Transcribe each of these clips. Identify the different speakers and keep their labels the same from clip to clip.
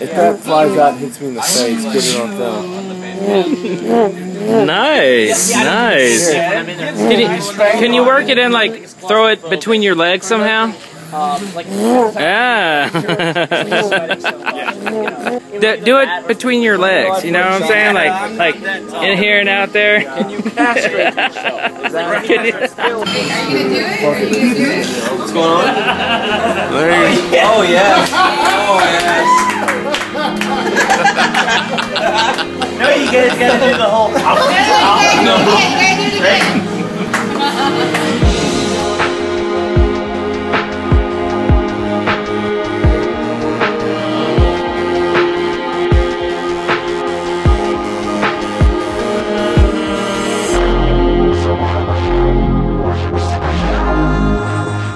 Speaker 1: If that flies out and hits me in the face, put it on film.
Speaker 2: Nice, nice. Can you, can you work it in like throw it between your legs somehow? Um, yeah. do, do it between your legs. You know what I'm saying? Like like in here and out there. Can you castrate yourself? Can you?
Speaker 3: What's going on?
Speaker 1: There oh, you
Speaker 3: Oh yeah. Oh yes. no, you guys gotta do the whole.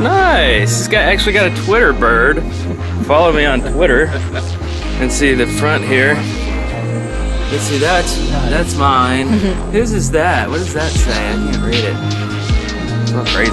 Speaker 2: Nice. He's got actually got a Twitter bird. Follow me on Twitter and see the front here. Let's see that's that's mine. Whose is that? What does that say? I can't read it. It's not crazy.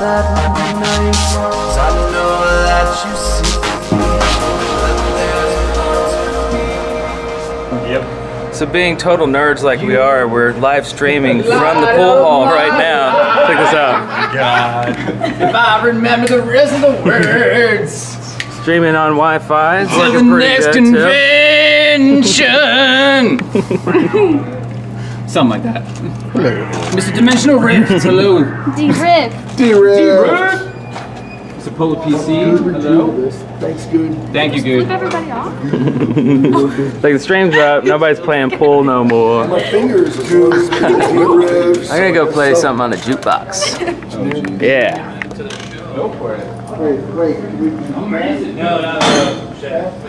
Speaker 4: that one night, 'cause I know that you see that
Speaker 2: So being total nerds like we are, we're live streaming from the pool hall right now. Check this out.
Speaker 5: If I remember the rest of the words.
Speaker 2: Streaming on Wi-Fi. It's
Speaker 5: To the
Speaker 2: looking pretty
Speaker 5: next
Speaker 2: good too.
Speaker 5: convention. Something like that. Hello. Mr. Dimensional Rift, hello.
Speaker 6: D-Rip.
Speaker 5: Mr. Polar PC, hello.
Speaker 1: Thanks, good.
Speaker 5: Thank you, good.
Speaker 6: Everybody off?
Speaker 2: Like the stream's up, nobody's playing pool no more.
Speaker 1: My fingers goes ribs.
Speaker 2: I'm gonna go play something on the jukebox. Oh, yeah.
Speaker 1: Wait, wait. can we-
Speaker 4: That's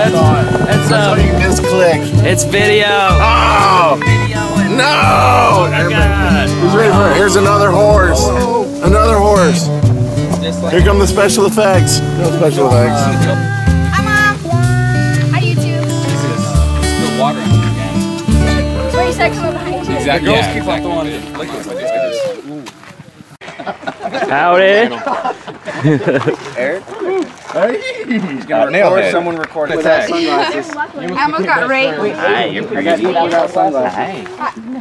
Speaker 2: It's uh,
Speaker 1: You misclick.
Speaker 2: it's video.
Speaker 1: Oh! No! Who's ready for it? Here's another horse. Another horse. Here come the special effects. No special effects.
Speaker 6: Hi, Mom. Hi, YouTube.
Speaker 5: The water again.
Speaker 6: Three seconds behind you.
Speaker 5: Exactly. Girls keep on throwing liquids like this.
Speaker 2: Howdy.
Speaker 3: Or someone recorded without sunglasses.
Speaker 6: I almost got raped.
Speaker 3: Hi, I got you without sunglasses.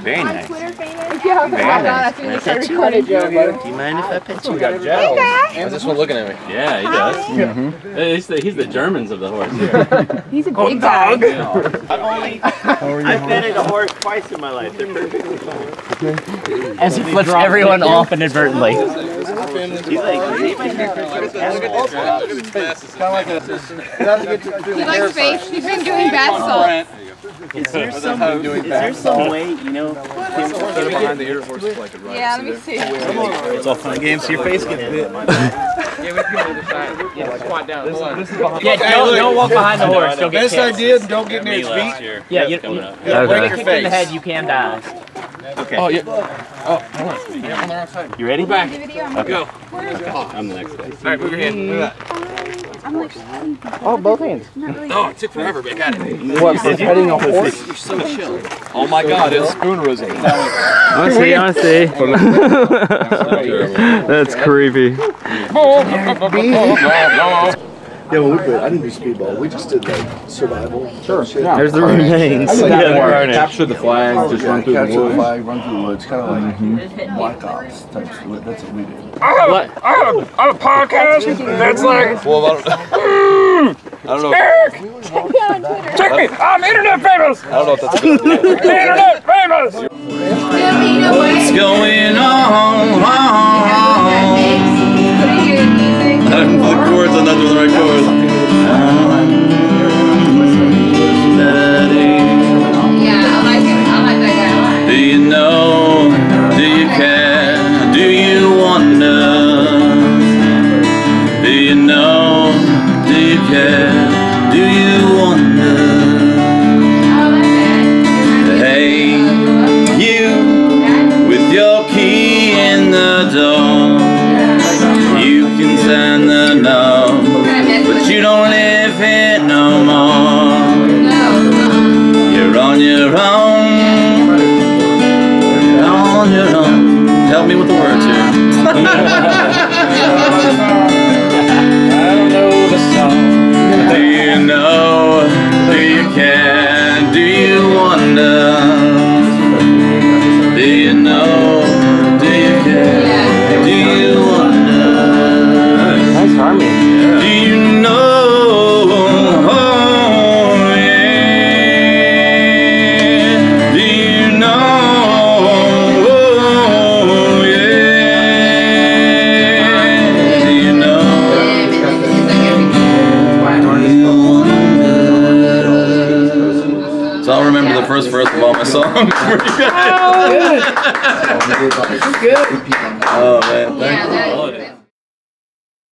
Speaker 6: Very nice. Twitter famous. Yeah,
Speaker 3: Very nice.
Speaker 6: after we started recording.
Speaker 3: Do you mind if I pet you?
Speaker 6: Hey, guys.
Speaker 5: Is this one looking at me?
Speaker 7: Yeah, he does. He's, the, he's the Germans of the horse here.
Speaker 6: He's a big guy.
Speaker 3: I've petted a horse twice in my life. They're perfectly fine.
Speaker 7: As he flips everyone off inadvertently.
Speaker 3: He's like, "Hey, my.
Speaker 6: He likes face. He's been doing bath salts.
Speaker 3: Is there some, is there some way, you know, can, can we get
Speaker 6: Yeah, let me see.
Speaker 3: It's all fun and games. Your face gets bit. Yeah, we can go to the side. Yeah, squat down.
Speaker 8: This, this is
Speaker 7: behind. Yeah,
Speaker 3: don't, don't walk behind the horse. You'll get
Speaker 9: Best
Speaker 3: kicked.
Speaker 9: idea, don't get near its feet.
Speaker 3: Yeah, you, you,
Speaker 7: coming up.
Speaker 3: yeah,
Speaker 2: Okay.
Speaker 3: break your kicked in the head, you can die. Okay.
Speaker 7: Oh, yeah. Oh, hold on. Yeah, on the right side. You ready? Back.
Speaker 6: Video. I'm
Speaker 7: Go.
Speaker 6: Where is?
Speaker 7: I'm the next guy.
Speaker 9: All right, move your hand. Look at that.
Speaker 6: I'm like,
Speaker 3: Oh, both hands.
Speaker 6: really.
Speaker 7: Oh, it took forever, but I got it.
Speaker 3: What, for petting a horse?
Speaker 7: You're so chill. Oh my god, it's spoonerism.
Speaker 2: I want to see. I see. That's creepy.
Speaker 1: Yeah, when we played, I didn't do speedball. We just did like survival. Sure.
Speaker 2: There's the remains.
Speaker 1: Yeah,
Speaker 7: Capture the flag, oh, just run through the woods.
Speaker 1: capture the flag, run through the woods, kind of like mm-hmm. Black Ops type. stuff. That's what we do.
Speaker 2: What?
Speaker 9: Well, I don't, hmm, I don't know. Eric!
Speaker 6: Check me. I'm internet famous.
Speaker 9: I don't know if that's a good idea.
Speaker 6: Internet famous.
Speaker 9: Me with the words here. the first verse of all my songs. Pretty good. Oh man, thank
Speaker 6: Yeah,
Speaker 9: you.
Speaker 6: that,